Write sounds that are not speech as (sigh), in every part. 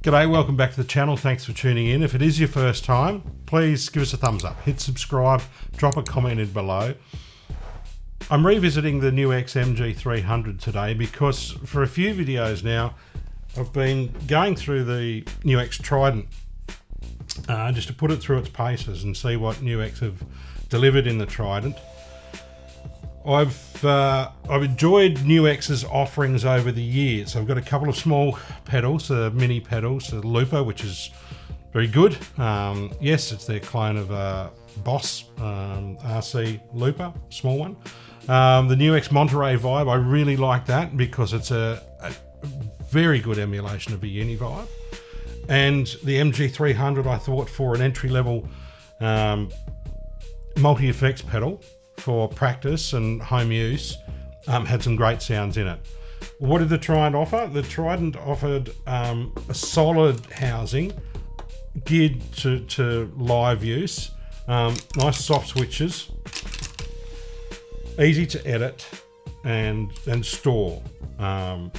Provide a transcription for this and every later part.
G'day, welcome back to the channel. Thanks for tuning in. If it is your first time, please give us a thumbs up, hit subscribe, drop a comment in below. I'm revisiting the NUX MG 300 today because for a few videos now, I've been going through the NUX Trident uh, just to put it through its paces and see what NUX have delivered in the Trident. I've uh, I've enjoyed NUX's offerings over the years. I've got a couple of small pedals, uh, mini pedals, a looper, which is very good. Um, yes, it's their clone of a Boss um, RC looper, small one. Um, the NUX Monterey Vibe, I really like that because it's a, a very good emulation of a Uni Vibe. And the MG300, I thought for an entry level um, multi effects pedal for practice and home use um, had some great sounds in it. What did the Trident offer? The Trident offered um, a solid housing geared to, to live use, um, nice soft switches, easy to edit and, and store um,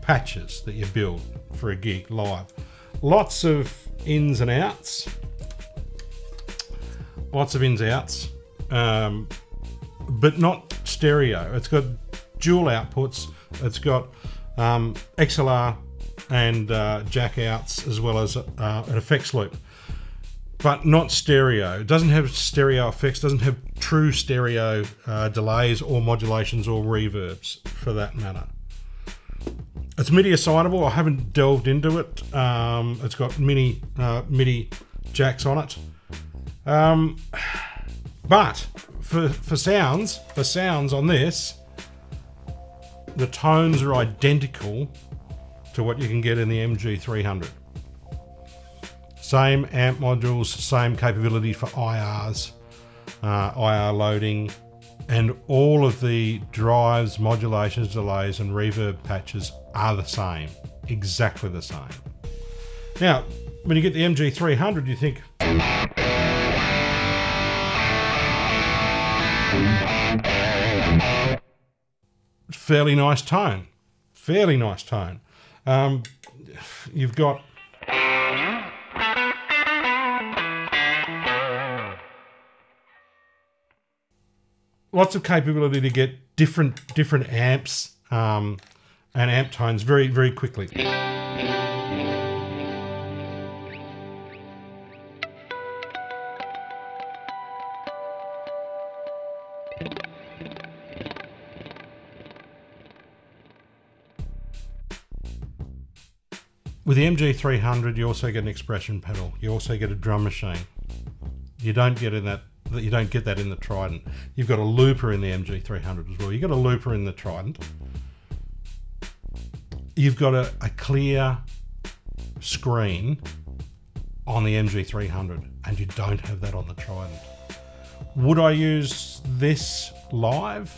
patches that you build for a gig live. Lots of ins and outs. Lots of ins and outs. Um, but not stereo. It's got dual outputs. It's got um, XLR and uh, jack outs as well as uh, an effects loop, but not stereo. It doesn't have stereo effects. Doesn't have true stereo uh, delays or modulations or reverbs for that matter. It's MIDI assignable. I haven't delved into it. Um, it's got mini uh, MIDI jacks on it. Um, (sighs) but for, for sounds, for sounds on this, the tones are identical to what you can get in the MG300. Same amp modules, same capability for IRs, uh, IR loading, and all of the drives, modulations, delays, and reverb patches are the same, exactly the same. Now, when you get the MG300, you think, fairly nice tone. Fairly nice tone. Um, you've got lots of capability to get different different amps um, and amp tones very very quickly. With the MG300, you also get an expression pedal. You also get a drum machine. You don't get in that. You don't get that in the Trident. You've got a looper in the MG300 as well. You've got a looper in the Trident. You've got a, a clear screen on the MG300, and you don't have that on the Trident. Would I use this live?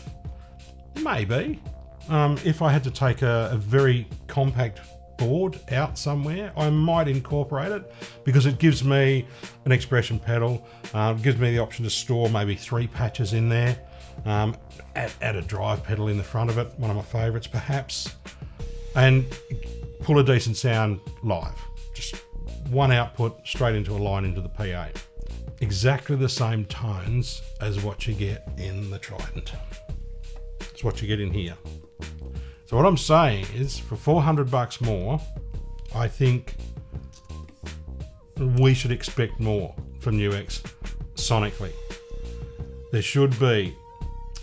Maybe. Um, if I had to take a, a very compact board out somewhere, I might incorporate it because it gives me an expression pedal, um, gives me the option to store maybe three patches in there, um, add, add, a drive pedal in the front of it, one of my favorites perhaps, and pull a decent sound live. Just one output straight into a line into the PA. Exactly the same tones as what you get in the Trident. It's what you get in here. So what I'm saying is for 400 bucks more, I think we should expect more from NUX sonically. There should be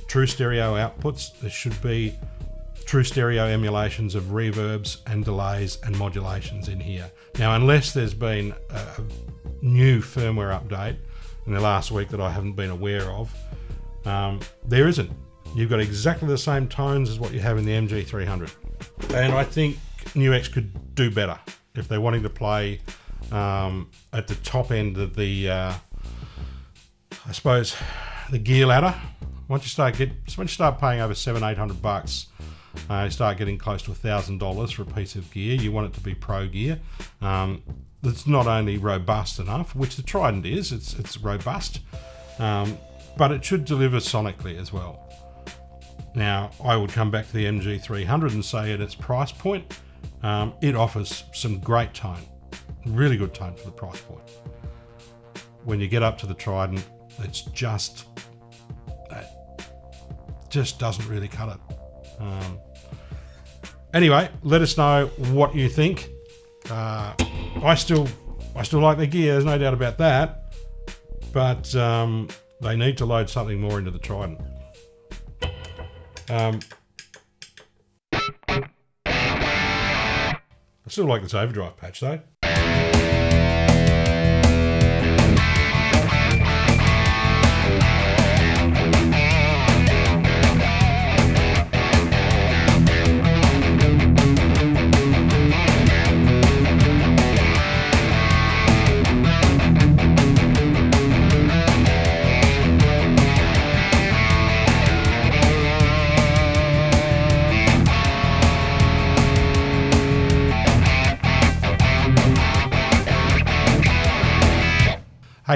true stereo outputs. There should be true stereo emulations of reverbs and delays and modulations in here. Now, unless there's been a new firmware update in the last week that I haven't been aware of, um, there isn't. You've got exactly the same tones as what you have in the MG300. And I think NUX could do better if they're wanting to play um, at the top end of the, uh, I suppose, the gear ladder. Once you start get, once you start paying over seven, eight hundred bucks, uh, you start getting close to a thousand dollars for a piece of gear. You want it to be pro gear. Um, that's not only robust enough, which the Trident is. It's it's robust, um, but it should deliver sonically as well. Now, I would come back to the MG300 and say at its price point, um, it offers some great tone, really good tone for the price point. When you get up to the Trident, it's just just doesn't really cut it. Um, anyway, let us know what you think. Uh, I still I still like their gear. There's no doubt about that. But um, they need to load something more into the Trident. Um, I still like this overdrive patch though.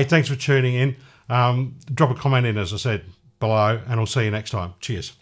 Hey, thanks for tuning in. Um, drop a comment in, as I said, below, and I'll see you next time. Cheers.